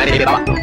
来，点别别，爸爸。